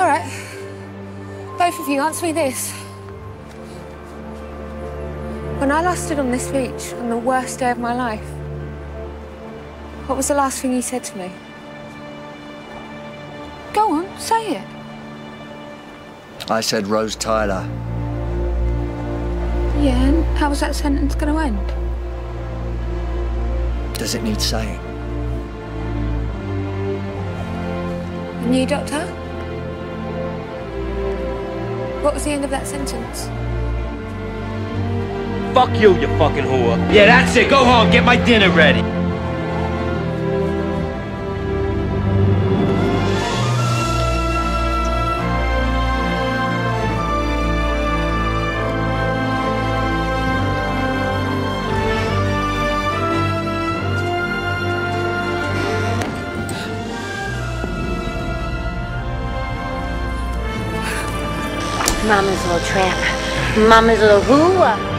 All right. Both of you, answer me this. When I last stood on this beach on the worst day of my life, what was the last thing you said to me? Go on, say it. I said Rose Tyler. Yeah, and how was that sentence going to end? Does it need saying? And you, Doctor? What was the end of that sentence? Fuck you, you fucking whore. Yeah, that's it. Go home. Get my dinner ready. Mama's little tramp. Mama's little hooah.